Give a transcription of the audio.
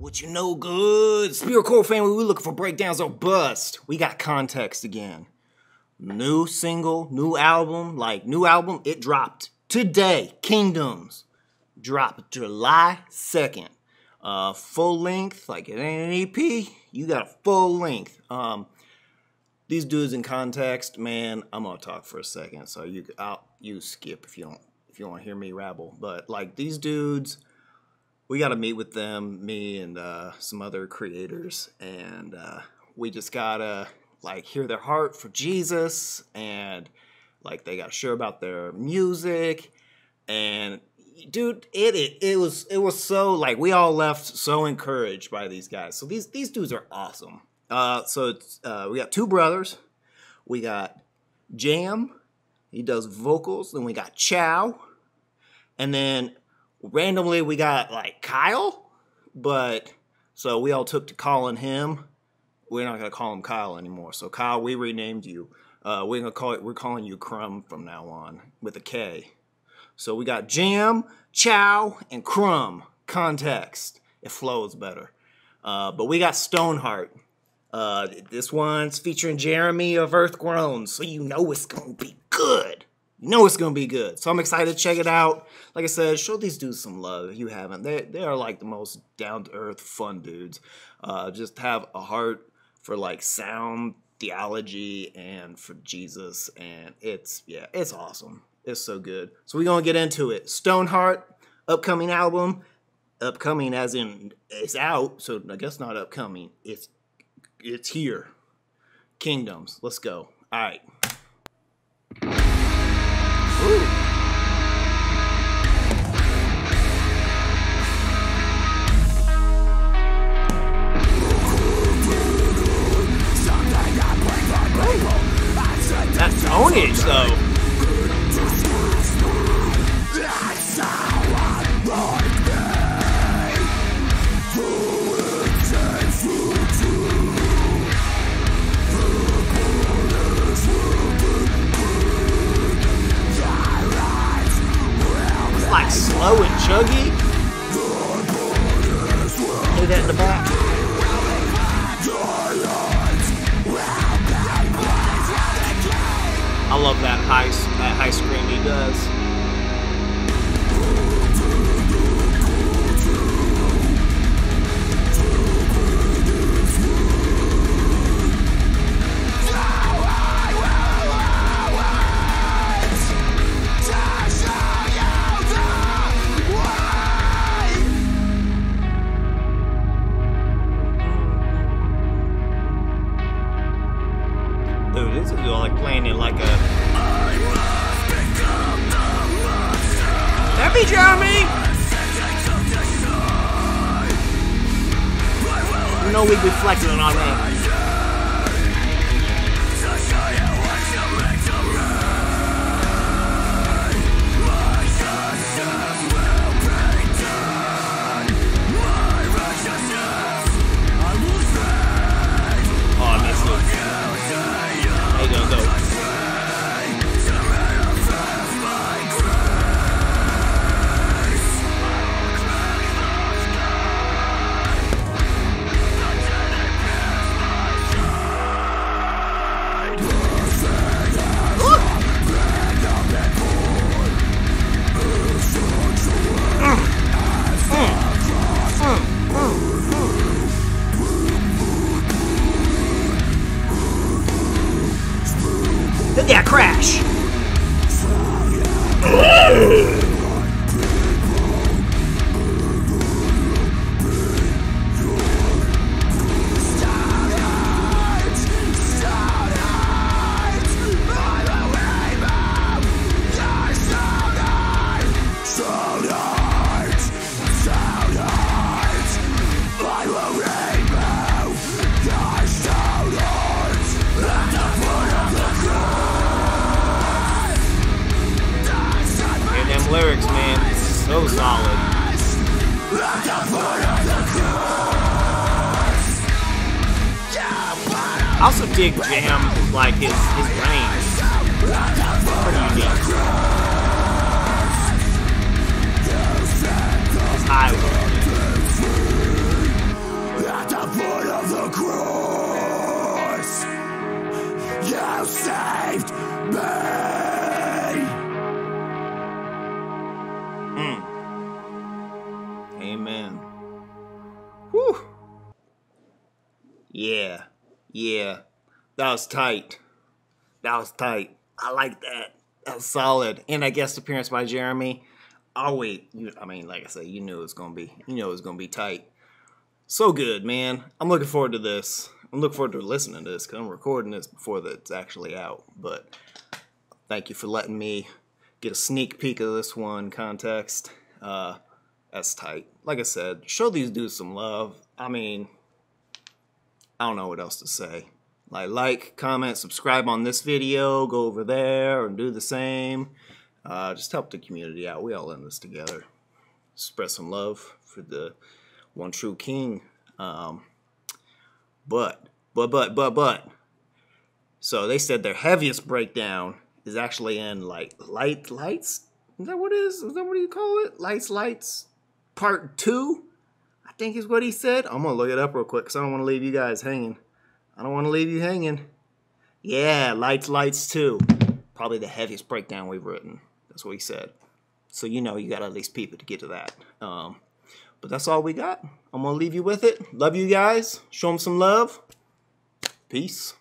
What you know good? Spirit Core family, we looking for breakdowns or bust. We got context again. New single, new album, like new album, it dropped today. Kingdoms dropped July 2nd. Uh, full length, like it ain't an EP, you got a full length. Um, these dudes in context, man, I'm gonna talk for a second, so you I'll you skip if you don't if you want to hear me rabble. But like these dudes, we got to meet with them, me and uh, some other creators, and uh, we just gotta like hear their heart for Jesus, and like they gotta share about their music, and dude, it, it it was it was so like we all left so encouraged by these guys. So these these dudes are awesome. Uh, so uh, we got two brothers. We got Jam. He does vocals. Then we got Chow, and then randomly we got like Kyle. But so we all took to calling him. We're not gonna call him Kyle anymore. So Kyle, we renamed you. Uh, we're gonna call it. We're calling you Crumb from now on with a K. So we got Jam, Chow, and Crumb. Context. It flows better. Uh, but we got Stoneheart. Uh, this one's featuring Jeremy of Earth Groans, so you know it's gonna be good. You know it's gonna be good. So I'm excited to check it out. Like I said, show these dudes some love if you haven't. They they are like the most down to earth, fun dudes. Uh, just have a heart for like sound theology and for Jesus, and it's yeah, it's awesome. It's so good. So we're gonna get into it. Stoneheart, upcoming album, upcoming as in it's out. So I guess not upcoming. It's it's here. Kingdoms. Let's go. All right. Ooh. Like slow and chuggy. Hear that in the back? I love that high that high scream he does. Dude, this is like playing in like a. That be Jeremy. You know we flexing on our man. That crash. Lyrics, man, so solid. I also dig Jam, like his his range. Pretty unique. Yeah. Yeah. That was tight. That was tight. I like that. That was solid. And I guess appearance by Jeremy. I'll wait. You, I mean, like I said, you knew it was gonna be. You know it was gonna be tight. So good, man. I'm looking forward to this. I'm looking forward to listening to this because I'm recording this before it's actually out. But thank you for letting me get a sneak peek of this one context. Uh, that's tight. Like I said, show these dudes some love. I mean, I don't know what else to say. Like, like, comment, subscribe on this video, go over there and do the same. Uh, just help the community out. We all in this together. Spread some love for the one true king. Um, but, but, but, but, but. So they said their heaviest breakdown is actually in like light lights. Is that what it is? Is that what do you call it? Lights, lights, part two. I think is what he said. I'm gonna look it up real quick because I don't want to leave you guys hanging. I don't want to leave you hanging. Yeah, lights, lights too. Probably the heaviest breakdown we've written. That's what he said. So you know you got at least people to get to that. Um, but that's all we got. I'm gonna leave you with it. Love you guys. Show them some love. Peace.